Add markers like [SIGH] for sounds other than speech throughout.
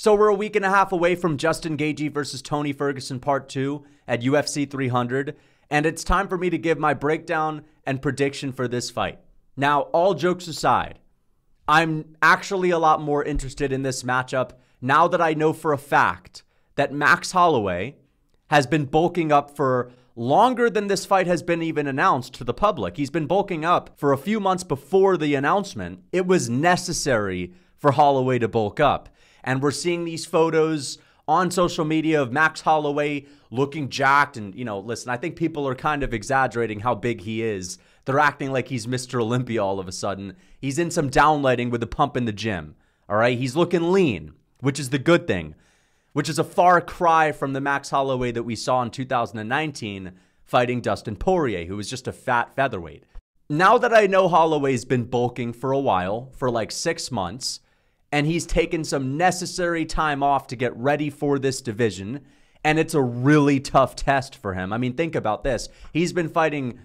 So we're a week and a half away from Justin Gaethje versus Tony Ferguson Part 2 at UFC 300, and it's time for me to give my breakdown and prediction for this fight. Now, all jokes aside, I'm actually a lot more interested in this matchup now that I know for a fact that Max Holloway has been bulking up for longer than this fight has been even announced to the public. He's been bulking up for a few months before the announcement. It was necessary for Holloway to bulk up. And we're seeing these photos on social media of Max Holloway looking jacked. And, you know, listen, I think people are kind of exaggerating how big he is. They're acting like he's Mr. Olympia all of a sudden. He's in some downlighting with a pump in the gym. All right. He's looking lean, which is the good thing, which is a far cry from the Max Holloway that we saw in 2019 fighting Dustin Poirier, who was just a fat featherweight. Now that I know Holloway's been bulking for a while, for like six months, and he's taken some necessary time off to get ready for this division. And it's a really tough test for him. I mean, think about this. He's been fighting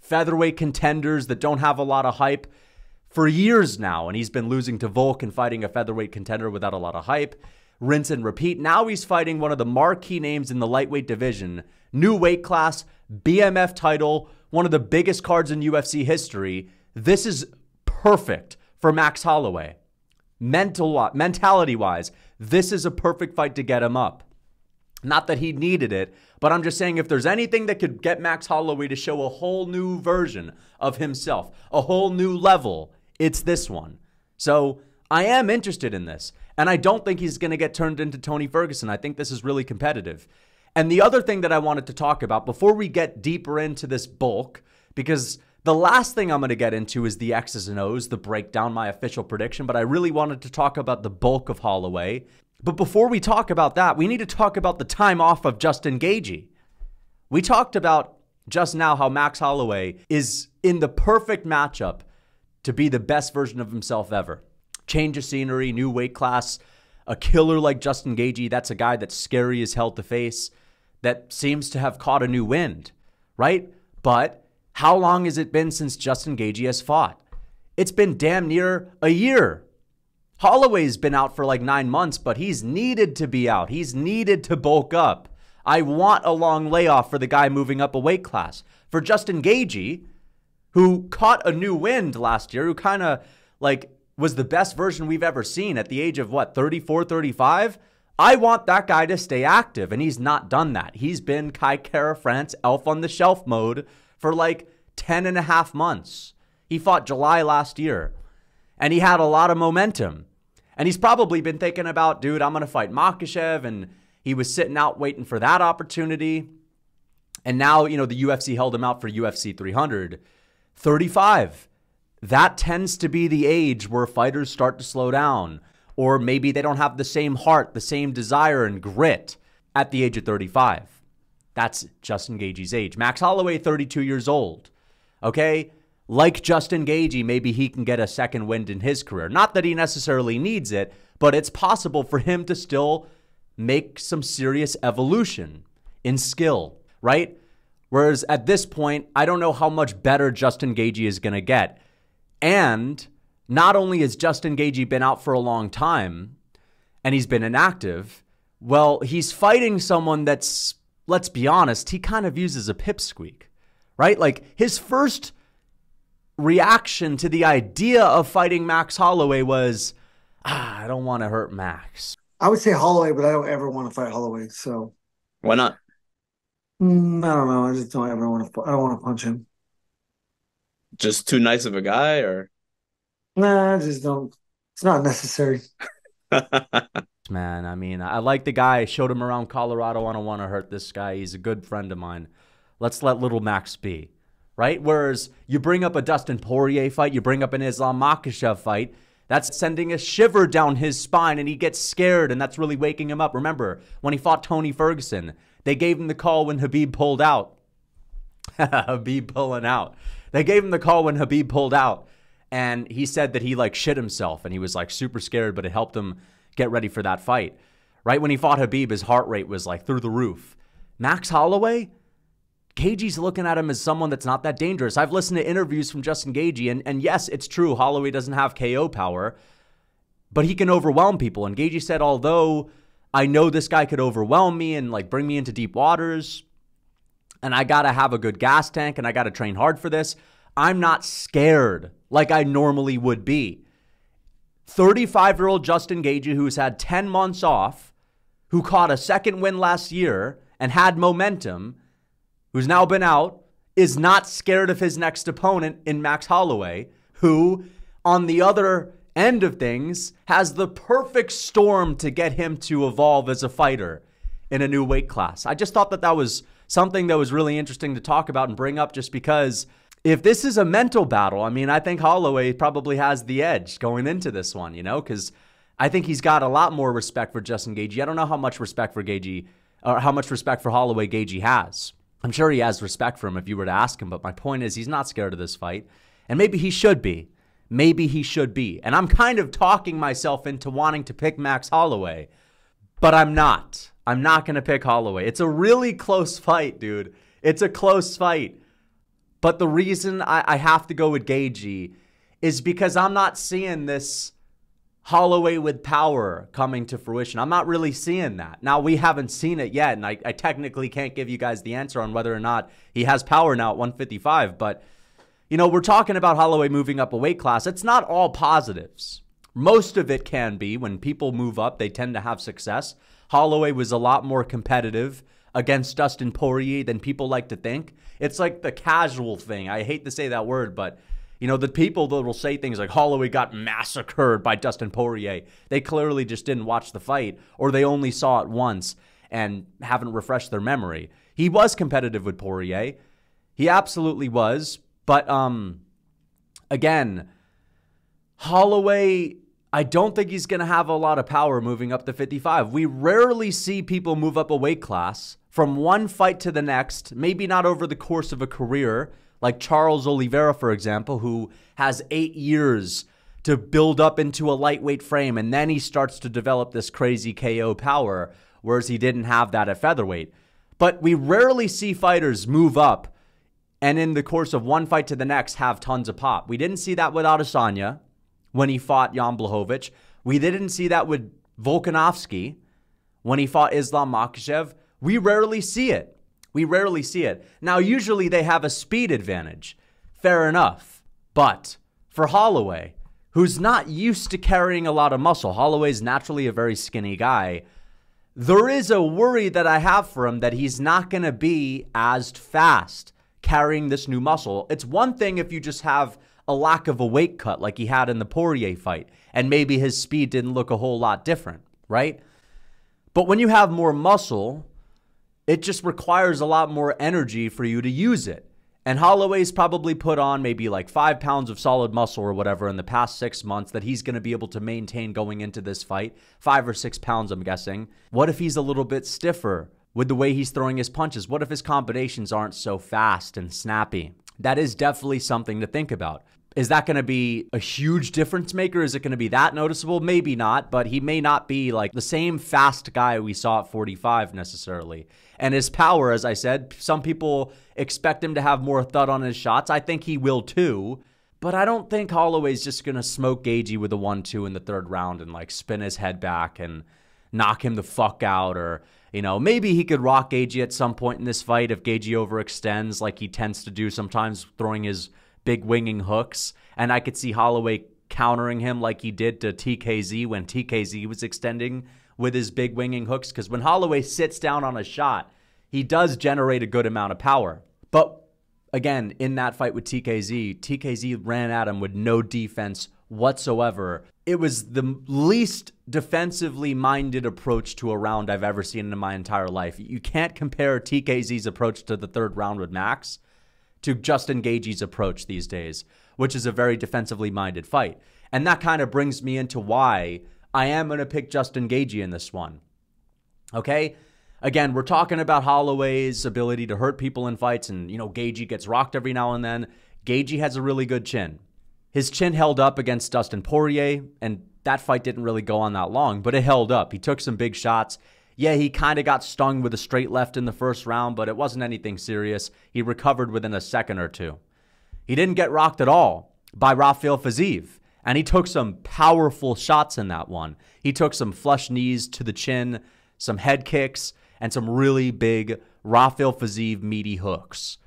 featherweight contenders that don't have a lot of hype for years now, and he's been losing to Volk and fighting a featherweight contender without a lot of hype. Rinse and repeat. Now he's fighting one of the marquee names in the lightweight division, new weight class, BMF title, one of the biggest cards in UFC history. This is perfect for Max Holloway mental mentality wise, this is a perfect fight to get him up. Not that he needed it, but I'm just saying if there's anything that could get Max Holloway to show a whole new version of himself, a whole new level, it's this one. So I am interested in this. And I don't think he's going to get turned into Tony Ferguson. I think this is really competitive. And the other thing that I wanted to talk about before we get deeper into this bulk, because the last thing I'm going to get into is the X's and O's, the breakdown, my official prediction, but I really wanted to talk about the bulk of Holloway. But before we talk about that, we need to talk about the time off of Justin Gaethje. We talked about just now how Max Holloway is in the perfect matchup to be the best version of himself ever. Change of scenery, new weight class, a killer like Justin Gaethje, that's a guy that's scary as hell to face, that seems to have caught a new wind, right? But how long has it been since Justin Gaethje has fought? It's been damn near a year. Holloway's been out for like nine months, but he's needed to be out. He's needed to bulk up. I want a long layoff for the guy moving up a weight class. For Justin Gaethje, who caught a new wind last year, who kind of like was the best version we've ever seen at the age of what, 34, 35? I want that guy to stay active, and he's not done that. He's been Kai Kara France elf on the shelf mode for like 10 and a half months. He fought July last year and he had a lot of momentum. And he's probably been thinking about, dude, I'm going to fight Makhachev. And he was sitting out waiting for that opportunity. And now, you know, the UFC held him out for UFC 300. 35. That tends to be the age where fighters start to slow down. Or maybe they don't have the same heart, the same desire and grit at the age of 35. That's Justin Gaethje's age. Max Holloway, 32 years old. Okay? Like Justin Gaethje, maybe he can get a second wind in his career. Not that he necessarily needs it, but it's possible for him to still make some serious evolution in skill, right? Whereas at this point, I don't know how much better Justin Gaethje is going to get. And not only has Justin Gaethje been out for a long time and he's been inactive, well, he's fighting someone that's let's be honest, he kind of uses a pipsqueak, right? Like his first reaction to the idea of fighting Max Holloway was, ah, I don't want to hurt Max. I would say Holloway, but I don't ever want to fight Holloway. So why not? Mm, I don't know. I just don't ever want to. I don't want to punch him. Just too nice of a guy, or nah, I just don't. It's not necessary. [LAUGHS] man. I mean, I like the guy. I showed him around Colorado. I don't want to hurt this guy. He's a good friend of mine. Let's let little Max be, right? Whereas you bring up a Dustin Poirier fight, you bring up an Islam Makhachev fight, that's sending a shiver down his spine and he gets scared and that's really waking him up. Remember, when he fought Tony Ferguson, they gave him the call when Khabib pulled out. [LAUGHS] Khabib pulling out. They gave him the call when Khabib pulled out. And he said that he like shit himself and he was like super scared, but it helped him get ready for that fight. Right when he fought Khabib, his heart rate was like through the roof. Max Holloway, Gaethje's looking at him as someone that's not that dangerous. I've listened to interviews from Justin Gaethje, and, and yes, it's true, Holloway doesn't have KO power, but he can overwhelm people. And Gaethje said, although I know this guy could overwhelm me and like bring me into deep waters, and I got to have a good gas tank and I got to train hard for this, I'm not scared like I normally would be. 35 year old Justin Gaethje, who's had 10 months off, who caught a second win last year and had momentum, who's now been out, is not scared of his next opponent in Max Holloway, who, on the other end of things, has the perfect storm to get him to evolve as a fighter in a new weight class. I just thought that that was something that was really interesting to talk about and bring up just because if this is a mental battle, I mean, I think Holloway probably has the edge going into this one, you know, because I think he's got a lot more respect for Justin Gaethje. I don't know how much respect for Gaethje uh, or how much respect for Holloway Gaethje has. I'm sure he has respect for him if you were to ask him, but my point is he's not scared of this fight, and maybe he should be. Maybe he should be. And I'm kind of talking myself into wanting to pick Max Holloway, but I'm not. I'm not going to pick Holloway. It's a really close fight, dude. It's a close fight. But the reason I, I have to go with Gaethje is because I'm not seeing this Holloway with power coming to fruition. I'm not really seeing that. Now, we haven't seen it yet, and I, I, technically can't give you guys the answer on whether or not he has power now at 155. But, you know, we're talking about Holloway moving up a weight class. It's not all positives. Most of it can be. When people move up, they tend to have success. Holloway was a lot more competitive against Dustin Poirier than people like to think. It's like the casual thing. I hate to say that word, but you know, the people that will say things like Holloway got massacred by Dustin Poirier, they clearly just didn't watch the fight or they only saw it once and haven't refreshed their memory. He was competitive with Poirier. He absolutely was. But um again, Holloway I don't think he's going to have a lot of power moving up to 55. We rarely see people move up a weight class from one fight to the next, maybe not over the course of a career, like Charles Oliveira, for example, who has eight years to build up into a lightweight frame, and then he starts to develop this crazy KO power, whereas he didn't have that at featherweight. But we rarely see fighters move up and in the course of one fight to the next have tons of pop. We didn't see that with Adesanya when he fought Jan Blachowicz. We didn't see that with Volkanovski when he fought Islam Makhachev. We rarely see it. We rarely see it. Now, usually they have a speed advantage. Fair enough. But for Holloway, who's not used to carrying a lot of muscle, Holloway's naturally a very skinny guy. There is a worry that I have for him that he's not going to be as fast carrying this new muscle. It's one thing if you just have a lack of a weight cut like he had in the Poirier fight, and maybe his speed didn't look a whole lot different, right? But when you have more muscle, it just requires a lot more energy for you to use it. And Holloway's probably put on maybe like five pounds of solid muscle or whatever in the past six months that he's going to be able to maintain going into this fight. Five or six pounds, I'm guessing. What if he's a little bit stiffer with the way he's throwing his punches? What if his combinations aren't so fast and snappy? That is definitely something to think about. Is that going to be a huge difference maker? Is it going to be that noticeable? Maybe not, but he may not be like the same fast guy we saw at 45 necessarily. And his power, as I said, some people expect him to have more thud on his shots. I think he will too. But I don't think Holloway's just going to smoke Gaethje with a 1 2 in the third round and like spin his head back and knock him the fuck out. Or, you know, maybe he could rock Gaethje at some point in this fight if Gaethje overextends like he tends to do sometimes, throwing his big winging hooks. And I could see Holloway countering him like he did to TKZ when TKZ was extending with his big winging hooks because when Holloway sits down on a shot, he does generate a good amount of power. But again, in that fight with TKZ, TKZ ran at him with no defense whatsoever. It was the least defensively minded approach to a round I've ever seen in my entire life. You can't compare TKZ's approach to the third round with Max to Justin Gaethje's approach these days, which is a very defensively minded fight. And that kind of brings me into why I am going to pick Justin Gaethje in this one. Okay? Again, we're talking about Holloway's ability to hurt people in fights, and, you know, Gaethje gets rocked every now and then. Gaethje has a really good chin. His chin held up against Dustin Poirier, and that fight didn't really go on that long, but it held up. He took some big shots. Yeah, he kind of got stung with a straight left in the first round, but it wasn't anything serious. He recovered within a second or two. He didn't get rocked at all by Rafael Fiziev And he took some powerful shots in that one. He took some flush knees to the chin, some head kicks, and some really big Rafael Fiziev meaty hooks.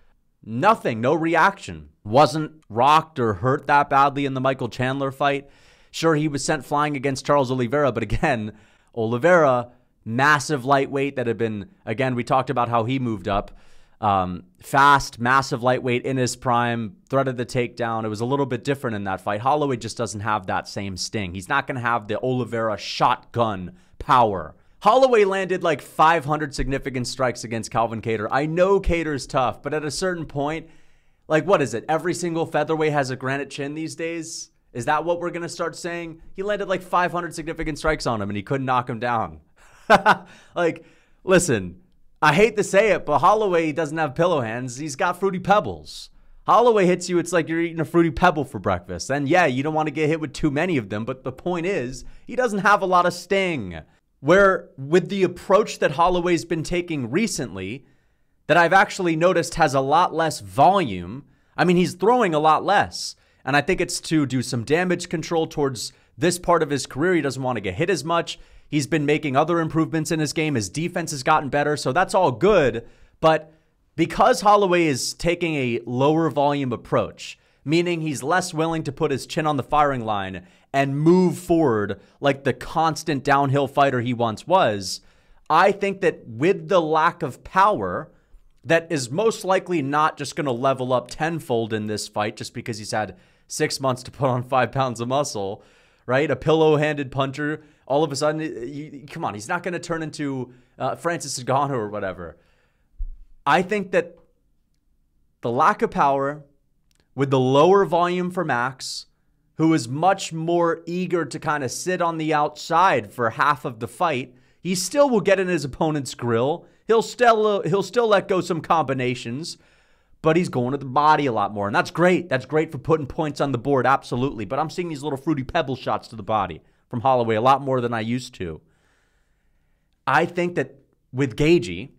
Nothing, no reaction. Wasn't rocked or hurt that badly in the Michael Chandler fight. Sure, he was sent flying against Charles Oliveira, but again, [LAUGHS] Oliveira, massive lightweight that had been, again, we talked about how he moved up. Um, fast, massive lightweight in his prime, threaded the takedown. It was a little bit different in that fight. Holloway just doesn't have that same sting. He's not going to have the Oliveira shotgun power Holloway landed like 500 significant strikes against Calvin Kattar. I know Kattar's tough, but at a certain point, like what is it? Every single featherweight has a granite chin these days. Is that what we're gonna start saying? He landed like 500 significant strikes on him, and he couldn't knock him down. [LAUGHS] like, listen, I hate to say it, but Holloway doesn't have pillow hands. He's got fruity pebbles. Holloway hits you, it's like you're eating a fruity pebble for breakfast. And yeah, you don't want to get hit with too many of them, but the point is, he doesn't have a lot of sting where with the approach that Holloway's been taking recently, that I've actually noticed has a lot less volume. I mean, he's throwing a lot less. And I think it's to do some damage control towards this part of his career. He doesn't want to get hit as much. He's been making other improvements in his game. His defense has gotten better. So that's all good. But because Holloway is taking a lower volume approach, meaning he's less willing to put his chin on the firing line and move forward like the constant downhill fighter he once was. I think that with the lack of power, that is most likely not just going to level up tenfold in this fight just because he's had six months to put on five pounds of muscle, right? A pillow handed puncher. All of a sudden, you, come on, he's not going to turn into uh, Francis Ngannou or whatever. I think that the lack of power with the lower volume for Max, who is much more eager to kind of sit on the outside for half of the fight, he still will get in his opponent's grill. He'll still he'll still let go some combinations, but he's going to the body a lot more, and that's great. That's great for putting points on the board, absolutely. But I'm seeing these little fruity pebble shots to the body from Holloway a lot more than I used to. I think that with Gaethje,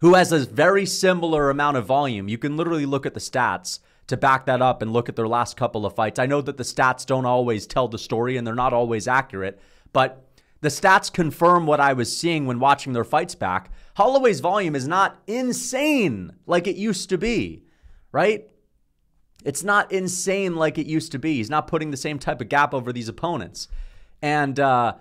who has a very similar amount of volume, you can literally look at the stats to back that up and look at their last couple of fights. I know that the stats don't always tell the story and they're not always accurate, but the stats confirm what I was seeing when watching their fights back. Holloway's volume is not insane like it used to be, right? It's not insane like it used to be. He's not putting the same type of gap over these opponents. And uh,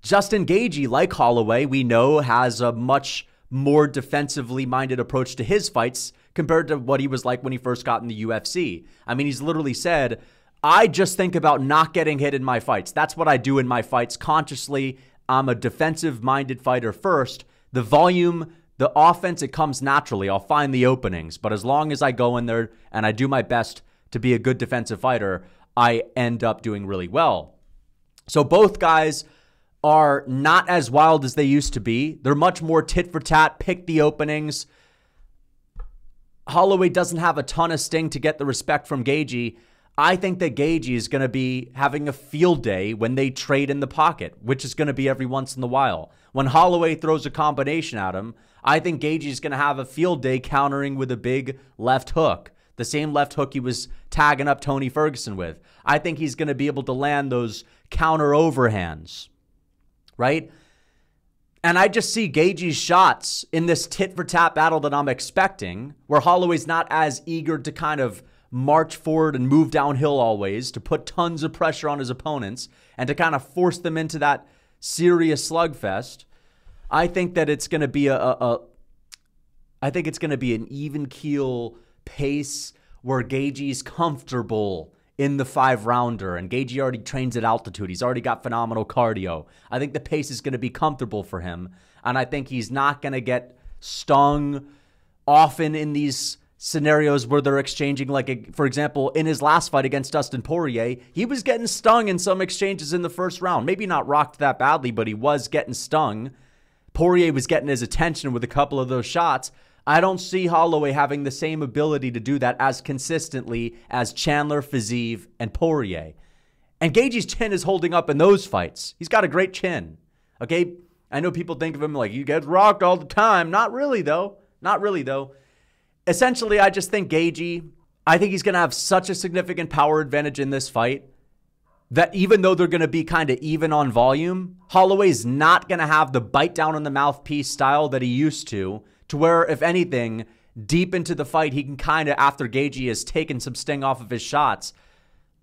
Justin Gaethje, like Holloway, we know has a much more defensively minded approach to his fights compared to what he was like when he first got in the UFC. I mean, he's literally said, I just think about not getting hit in my fights. That's what I do in my fights consciously. I'm a defensive minded fighter first. The volume, the offense, it comes naturally. I'll find the openings. But as long as I go in there and I do my best to be a good defensive fighter, I end up doing really well. So both guys are not as wild as they used to be. They're much more tit for tat, pick the openings. Holloway doesn't have a ton of sting to get the respect from Gaethje. I think that Gaethje is going to be having a field day when they trade in the pocket, which is going to be every once in a while. When Holloway throws a combination at him, I think Gaethje is going to have a field day countering with a big left hook, the same left hook he was tagging up Tony Ferguson with. I think he's going to be able to land those counter overhands right? And I just see Gaethje's shots in this tit for tat battle that I'm expecting, where Holloway's not as eager to kind of march forward and move downhill always, to put tons of pressure on his opponents and to kind of force them into that serious slugfest. I think that it's going to be a, a, a I think it's going to be an even keel pace where Gaethje's comfortable in the five rounder, and Gaethje already trains at altitude. He's already got phenomenal cardio. I think the pace is going to be comfortable for him, and I think he's not going to get stung often in these scenarios where they're exchanging like a, for example in his last fight against Dustin Poirier he was getting stung in some exchanges in the first round maybe not rocked that badly but he was getting stung Poirier was getting his attention with a couple of those shots I don't see Holloway having the same ability to do that as consistently as Chandler, Fiziev, and Poirier. And Gaethje's chin is holding up in those fights. He's got a great chin. Okay, I know people think of him like he gets rocked all the time. Not really though. Not really though. Essentially, I just think Gaethje. I think he's going to have such a significant power advantage in this fight that even though they're going to be kind of even on volume, Holloway's not going to have the bite down on the mouthpiece style that he used to, to where, if anything, deep into the fight, he can kind of, after Gaethje has taken some sting off of his shots,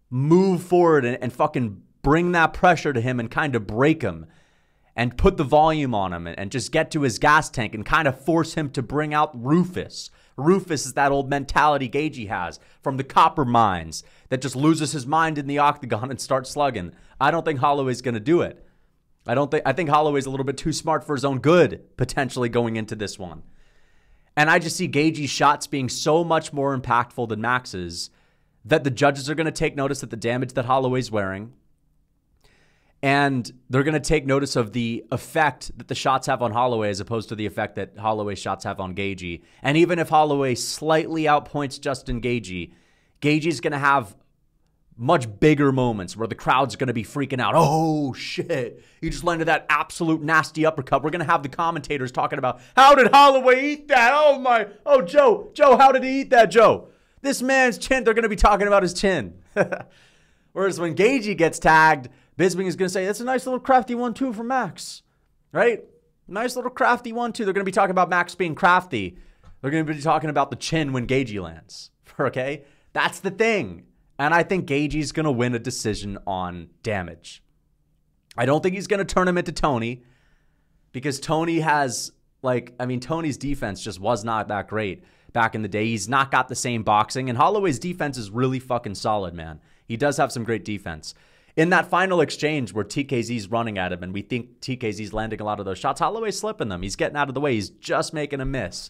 move forward and, and fucking bring that pressure to him and kind of break him and put the volume on him and, and just get to his gas tank and kind of force him to bring out Rufus. Rufus is that old mentality Gaethje has from the copper mines that just loses his mind in the octagon and starts slugging. I don't think Holloway's going to do it. I don't think I think Holloway's a little bit too smart for his own good potentially going into this one. And I just see Gaethje's shots being so much more impactful than Max's that the judges are going to take notice of the damage that Holloway's wearing and they're going to take notice of the effect that the shots have on Holloway as opposed to the effect that Holloway shots have on Gaethje. And even if Holloway slightly outpoints Justin Gaethje, Gaethje's going to have much bigger moments where the crowd's going to be freaking out. Oh shit! He just landed that absolute nasty uppercut. We're going to have the commentators talking about how did Holloway eat that? Oh my! Oh Joe, Joe, how did he eat that? Joe, this man's chin. They're going to be talking about his chin. [LAUGHS] Whereas when Gaethje gets tagged Bisping is going to say, that's a nice little crafty one, too, for Max, right? Nice little crafty one, too. They're going to be talking about Max being crafty. They're going to be talking about the chin when Gaethje lands, [LAUGHS] okay? That's the thing. And I think Gaethje's going to win a decision on damage. I don't think he's going to turn him into Tony because Tony has, like, I mean, Tony's defense just was not that great back in the day. He's not got the same boxing, and Holloway's defense is really fucking solid, man. He does have some great defense. In that final exchange where TKZ's running at him and we think TKZ's landing a lot of those shots, Holloway's slipping them. He's getting out of the way. He's just making a miss.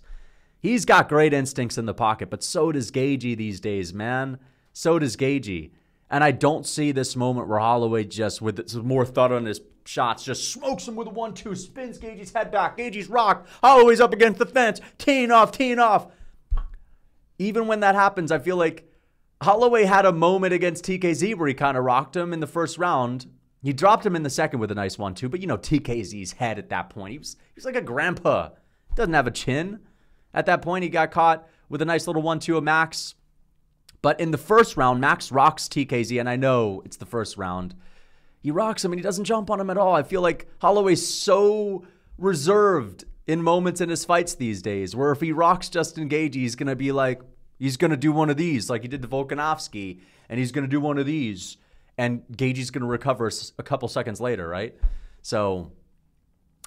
He's got great instincts in the pocket, but so does Gaethje these days, man. So does Gaethje. And I don't see this moment where Holloway just, with more thought on his shots, just smokes him with a one-two, spins Gaethje's head back. Gaethje's rocked. Holloway's up against the fence, teeing off, teeing off. Even when that happens, I feel like Holloway had a moment against TKZ where he kind of rocked him in the first round. He dropped him in the second with a nice one, too. But, you know, TKZ's head at that point, he was, he was like a grandpa. Doesn't have a chin. At that point, he got caught with a nice little one, two of Max. But in the first round, Max rocks TKZ, and I know it's the first round. He rocks him and he doesn't jump on him at all. I feel like Holloway's so reserved in moments in his fights these days, where if he rocks Justin Gaethje, he's going to be like, He's going to do one of these like he did the Volkanovski, and he's going to do one of these, and Gaethje's going to recover a couple seconds later, right? So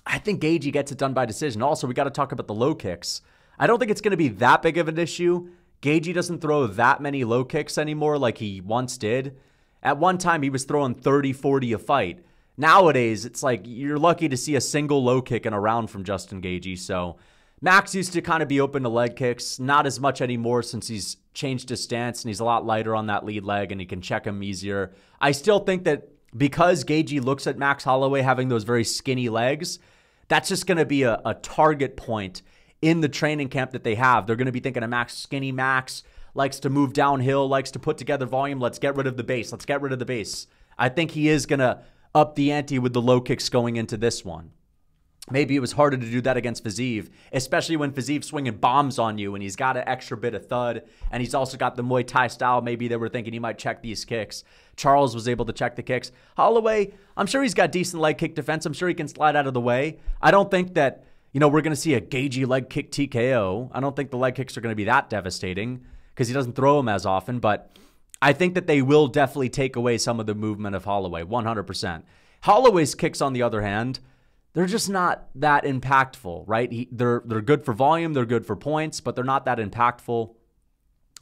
I think Gaethje gets it done by decision. Also, we got to talk about the low kicks. I don't think it's going to be that big of an issue. Gaethje doesn't throw that many low kicks anymore like he once did. At one time, he was throwing 30, 40 a fight. Nowadays, it's like you're lucky to see a single low kick in a round from Justin Gaethje. So Max used to kind of be open to leg kicks, not as much anymore since he's changed his stance and he's a lot lighter on that lead leg and he can check him easier. I still think that because Gaethje looks at Max Holloway having those very skinny legs, that's just going to be a, a target point in the training camp that they have. They're going to be thinking of Max, skinny Max, likes to move downhill, likes to put together volume. Let's get rid of the base. Let's get rid of the base. I think he is going to up the ante with the low kicks going into this one. Maybe it was harder to do that against Fiziev, especially when Fiziev's swinging bombs on you and he's got an extra bit of thud and he's also got the Muay Thai style. Maybe they were thinking he might check these kicks. Charles was able to check the kicks. Holloway, I'm sure he's got decent leg kick defense. I'm sure he can slide out of the way. I don't think that, you know, we're going to see a Gaethje leg kick TKO. I don't think the leg kicks are going to be that devastating because he doesn't throw them as often, but I think that they will definitely take away some of the movement of Holloway, 100%. Holloway's kicks, on the other hand, they're just not that impactful, right? He, they're they're good for volume, they're good for points, but they're not that impactful.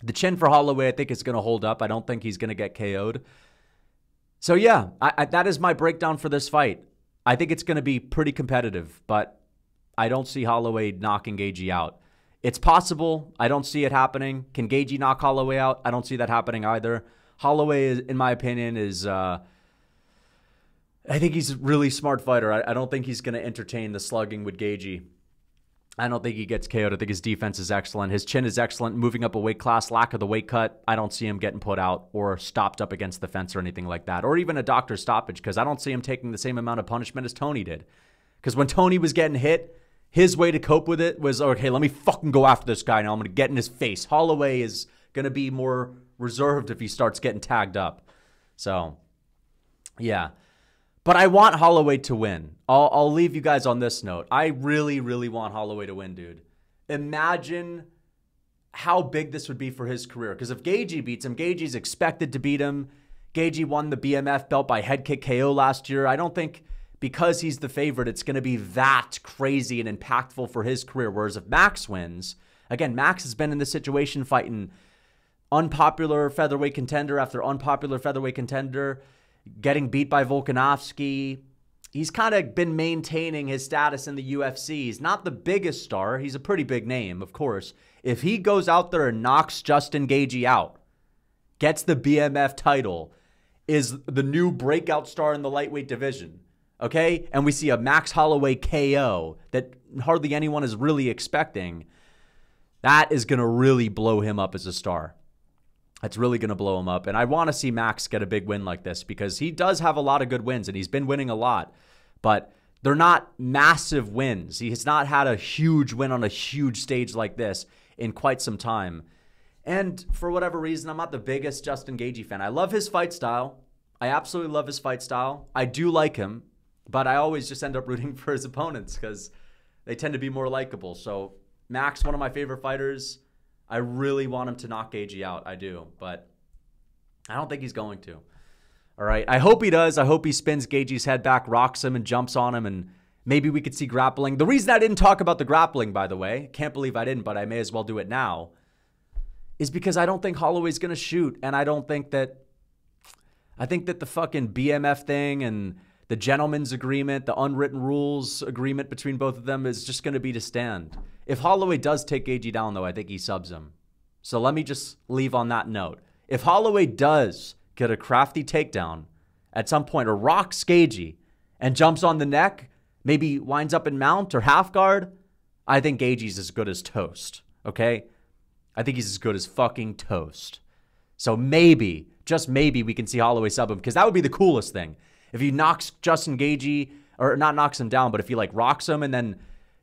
The chin for Holloway, I think, is going to hold up. I don't think he's going to get KO'd. So yeah, I, I, that is my breakdown for this fight. I think it's going to be pretty competitive, but I don't see Holloway knocking Gaethje out. It's possible. I don't see it happening. Can Gaethje knock Holloway out? I don't see that happening either. Holloway, in my opinion, is. Uh, I think he's a really smart fighter. I, I don't think he's going to entertain the slugging with Gaethje. I don't think he gets KO'd. I think his defense is excellent. His chin is excellent. Moving up a weight class, lack of the weight cut. I don't see him getting put out or stopped up against the fence or anything like that, or even a doctor's stoppage because I don't see him taking the same amount of punishment as Tony did. Because when Tony was getting hit, his way to cope with it was okay. Let me fucking go after this guy now. I'm going to get in his face. Holloway is going to be more reserved if he starts getting tagged up. So Yeah. But I want Holloway to win. I'll, I'll leave you guys on this note. I really, really want Holloway to win, dude. Imagine how big this would be for his career. Because if Gaethje beats him, Gaethje's expected to beat him. Gaethje won the BMF belt by head kick KO last year. I don't think because he's the favorite, it's going to be that crazy and impactful for his career. Whereas if Max wins, again, Max has been in this situation fighting unpopular featherweight contender after unpopular featherweight contender, getting beat by Volkanovski. He's kind of been maintaining his status in the UFC. He's not the biggest star. He's a pretty big name, of course. If he goes out there and knocks Justin Gaethje out, gets the BMF title, is the new breakout star in the lightweight division, okay? And we see a Max Holloway KO that hardly anyone is really expecting. That is going to really blow him up as a star. That's really going to blow him up. And I want to see Max get a big win like this because he does have a lot of good wins and he's been winning a lot. But they're not massive wins. He has not had a huge win on a huge stage like this in quite some time. And for whatever reason, I'm not the biggest Justin Gaethje fan. I love his fight style. I absolutely love his fight style. I do like him, but I always just end up rooting [LAUGHS] for his opponents because they tend to be more likable. So Max, one of my favorite fighters. I really want him to knock Gaethje out. I do, but I don't think he's going to. All right. I hope he does. I hope he spins Gaethje's head back, rocks him, and jumps on him, and maybe we could see grappling. The reason I didn't talk about the grappling, by the way, can't believe I didn't, but I may as well do it now, is because I don't think Holloway's going to shoot, and I don't think that. I think that the fucking BMF thing and the gentleman's agreement, the unwritten rules agreement between both of them is just going to be to stand. If Holloway does take Gaethje down, though, I think he subs him. So let me just leave on that note. If Holloway does get a crafty takedown at some point or rocks Gaethje and jumps on the neck, maybe winds up in mount or half guard, I think Gaethje's as good as toast. Okay? I think he's as good as fucking toast. So maybe, just maybe, we can see Holloway sub him because that would be the coolest thing. If he knocks Justin Gaethje, or not knocks him down, but if he like rocks him and then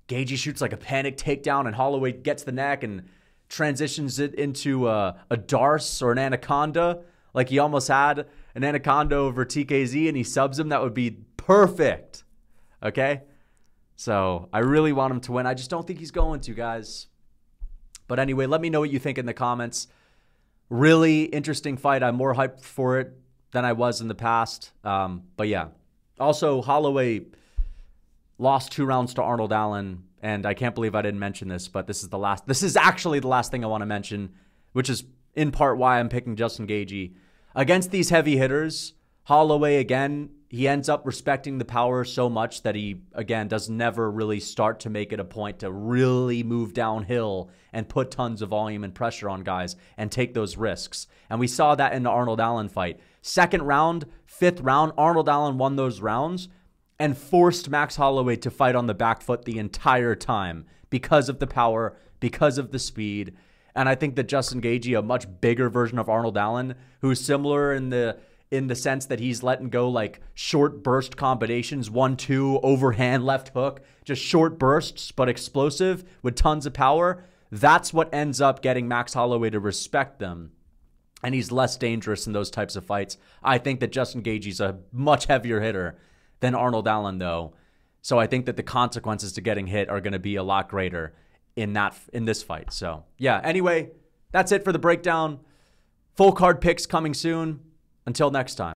Gaethje shoots like a panic takedown and Holloway gets the neck and transitions it into a, a Darce or an Anaconda, like he almost had an Anaconda over TKZ and he subs him, that would be perfect. Okay? So I really want him to win. I just don't think he's going to, guys. But anyway, let me know what you think in the comments. Really interesting fight. I'm more hyped for it than I was in the past. Um, but yeah. Also, Holloway lost two rounds to Arnold Allen, and I can't believe I didn't mention this, but this is the last. This is actually the last thing I want to mention, which is in part why I'm picking Justin Gaethje against these heavy hitters. Holloway again, he ends up respecting the power so much that he again does never really start to make it a point to really move downhill and put tons of volume and pressure on guys and take those risks. And we saw that in the Arnold Allen fight. Second round, fifth round, Arnold Allen won those rounds and forced Max Holloway to fight on the back foot the entire time because of the power, because of the speed. And I think that Justin Gaethje, a much bigger version of Arnold Allen, who's similar in the in the sense that he's letting go like short burst combinations, one, two, overhand, left hook, just short bursts, but explosive with tons of power. That's what ends up getting Max Holloway to respect them. And he's less dangerous in those types of fights. I think that Justin Gaethje's a much heavier hitter than Arnold Allen, though. So I think that the consequences to getting hit are going to be a lot greater in that in this fight. So yeah. Anyway, that's it for the breakdown. Full card picks coming soon. Until next time.